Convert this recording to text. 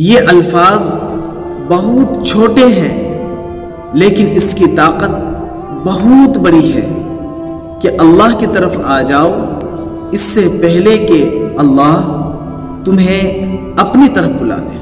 ये अल्फाज बहुत छोटे हैं, लेकिन इसकी ताकत बहुत बड़ी है कि अल्लाह की तरफ़ आ जाओ। इससे पहले कि अल्लाह तुम्हें अपनी तरफ़ बुला ले